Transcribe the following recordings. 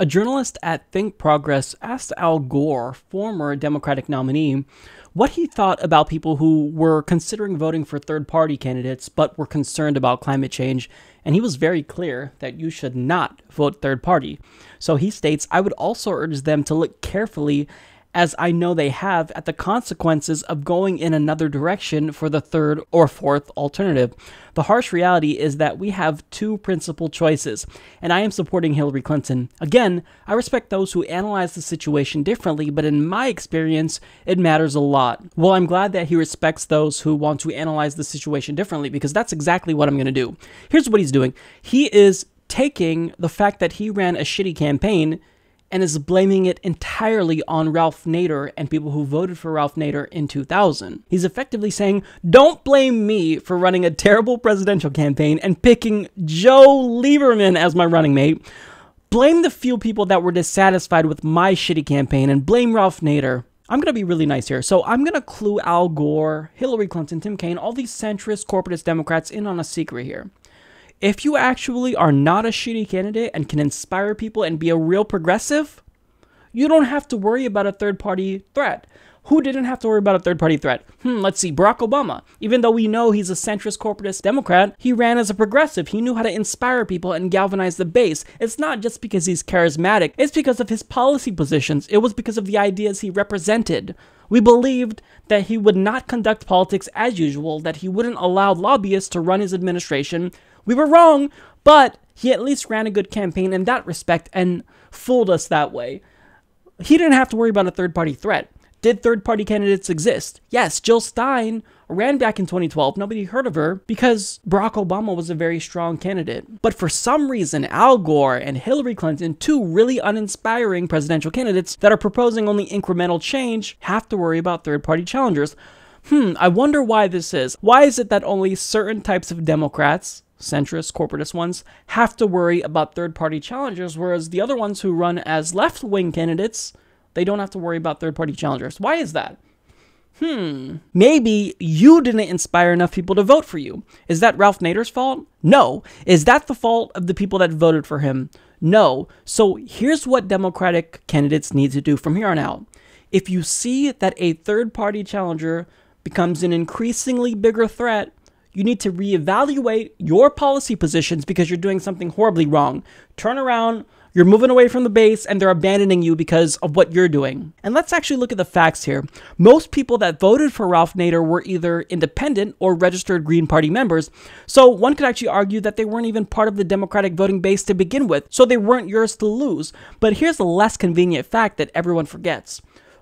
A journalist at Think Progress asked Al Gore, former Democratic nominee, what he thought about people who were considering voting for third party candidates but were concerned about climate change, and he was very clear that you should not vote third party. So he states, I would also urge them to look carefully as I know they have, at the consequences of going in another direction for the third or fourth alternative. The harsh reality is that we have two principal choices, and I am supporting Hillary Clinton. Again, I respect those who analyze the situation differently, but in my experience, it matters a lot. Well, I'm glad that he respects those who want to analyze the situation differently because that's exactly what I'm going to do. Here's what he's doing he is taking the fact that he ran a shitty campaign and is blaming it entirely on Ralph Nader and people who voted for Ralph Nader in 2000. He's effectively saying, don't blame me for running a terrible presidential campaign and picking Joe Lieberman as my running mate. Blame the few people that were dissatisfied with my shitty campaign and blame Ralph Nader. I'm going to be really nice here. So I'm going to clue Al Gore, Hillary Clinton, Tim Kaine, all these centrist, corporatist Democrats in on a secret here if you actually are not a shitty candidate and can inspire people and be a real progressive, you don't have to worry about a third party threat. Who didn't have to worry about a third party threat? Hmm, let's see, Barack Obama. Even though we know he's a centrist corporatist Democrat, he ran as a progressive. He knew how to inspire people and galvanize the base. It's not just because he's charismatic, it's because of his policy positions. It was because of the ideas he represented. We believed that he would not conduct politics as usual, that he wouldn't allow lobbyists to run his administration, we were wrong, but he at least ran a good campaign in that respect and fooled us that way. He didn't have to worry about a third party threat. Did third party candidates exist? Yes, Jill Stein ran back in 2012. Nobody heard of her because Barack Obama was a very strong candidate. But for some reason, Al Gore and Hillary Clinton, two really uninspiring presidential candidates that are proposing only incremental change, have to worry about third party challengers. Hmm, I wonder why this is. Why is it that only certain types of Democrats, centrist, corporatist ones, have to worry about third party challengers, whereas the other ones who run as left wing candidates, they don't have to worry about third party challengers. Why is that? Hmm, maybe you didn't inspire enough people to vote for you. Is that Ralph Nader's fault? No. Is that the fault of the people that voted for him? No. So here's what Democratic candidates need to do from here on out. If you see that a third party challenger becomes an increasingly bigger threat, you need to reevaluate your policy positions because you're doing something horribly wrong. Turn around, you're moving away from the base, and they're abandoning you because of what you're doing. And let's actually look at the facts here. Most people that voted for Ralph Nader were either independent or registered Green Party members, so one could actually argue that they weren't even part of the Democratic voting base to begin with, so they weren't yours to lose. But here's a less convenient fact that everyone forgets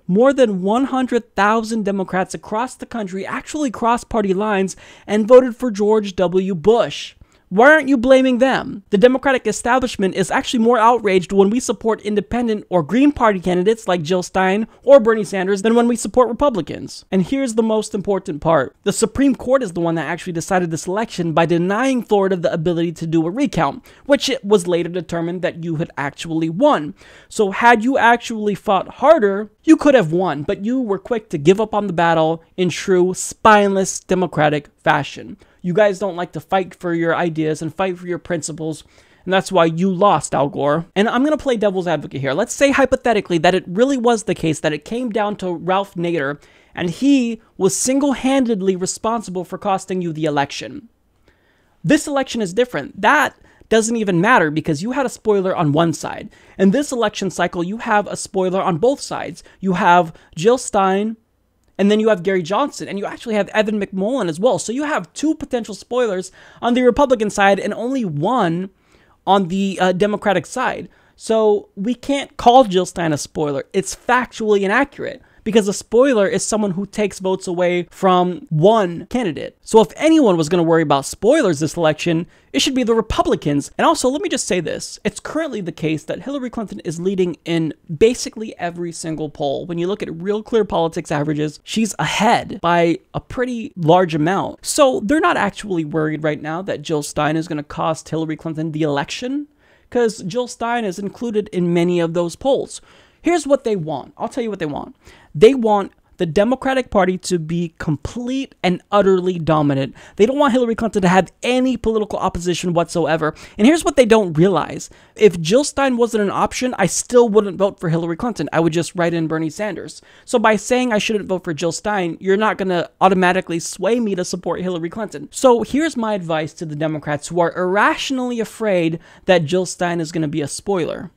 more than 100,000 Democrats across the country actually crossed party lines and voted for George W. Bush. Why aren't you blaming them? The Democratic establishment is actually more outraged when we support independent or Green Party candidates like Jill Stein or Bernie Sanders than when we support Republicans. And here's the most important part the Supreme Court is the one that actually decided this election by denying Florida the ability to do a recount, which it was later determined that you had actually won. So, had you actually fought harder, you could have won, but you were quick to give up on the battle in true spineless Democratic fashion. You guys don't like to fight for your ideas and fight for your principles. And that's why you lost, Al Gore. And I'm going to play devil's advocate here. Let's say hypothetically that it really was the case that it came down to Ralph Nader and he was single handedly responsible for costing you the election. This election is different. That doesn't even matter because you had a spoiler on one side. In this election cycle, you have a spoiler on both sides. You have Jill Stein and then you have Gary Johnson, and you actually have Evan McMullin as well. So you have two potential spoilers on the Republican side and only one on the uh, Democratic side. So we can't call Jill Stein a spoiler. It's factually inaccurate because a spoiler is someone who takes votes away from one candidate. So if anyone was going to worry about spoilers this election, it should be the Republicans. And also, let me just say this. It's currently the case that Hillary Clinton is leading in basically every single poll. When you look at real clear politics averages, she's ahead by a pretty large amount. So they're not actually worried right now that Jill Stein is going to cost Hillary Clinton the election because Jill Stein is included in many of those polls. Here's what they want. I'll tell you what they want. They want the Democratic Party to be complete and utterly dominant. They don't want Hillary Clinton to have any political opposition whatsoever. And here's what they don't realize if Jill Stein wasn't an option, I still wouldn't vote for Hillary Clinton. I would just write in Bernie Sanders. So by saying I shouldn't vote for Jill Stein, you're not going to automatically sway me to support Hillary Clinton. So here's my advice to the Democrats who are irrationally afraid that Jill Stein is going to be a spoiler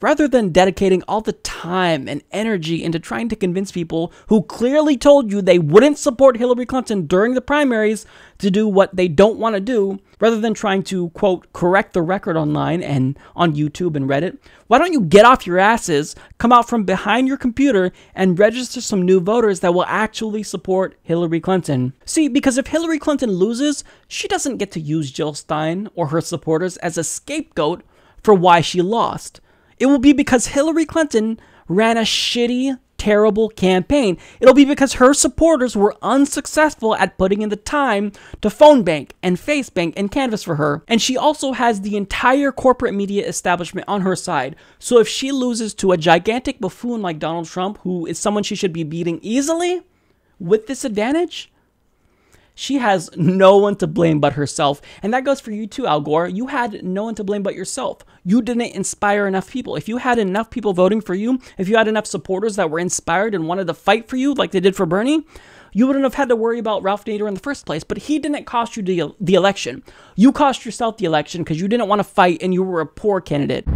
rather than dedicating all the time and energy into trying to convince people who clearly told you they wouldn't support Hillary Clinton during the primaries to do what they don't want to do, rather than trying to, quote, correct the record online and on YouTube and Reddit, why don't you get off your asses, come out from behind your computer, and register some new voters that will actually support Hillary Clinton? See, because if Hillary Clinton loses, she doesn't get to use Jill Stein or her supporters as a scapegoat for why she lost. It will be because Hillary Clinton ran a shitty, terrible campaign. It'll be because her supporters were unsuccessful at putting in the time to phone bank and face bank and canvass for her. And she also has the entire corporate media establishment on her side. So if she loses to a gigantic buffoon like Donald Trump, who is someone she should be beating easily with this advantage, she has no one to blame but herself. And that goes for you too, Al Gore. You had no one to blame but yourself. You didn't inspire enough people. If you had enough people voting for you, if you had enough supporters that were inspired and wanted to fight for you like they did for Bernie, you wouldn't have had to worry about Ralph Nader in the first place. But he didn't cost you the, the election. You cost yourself the election because you didn't want to fight and you were a poor candidate.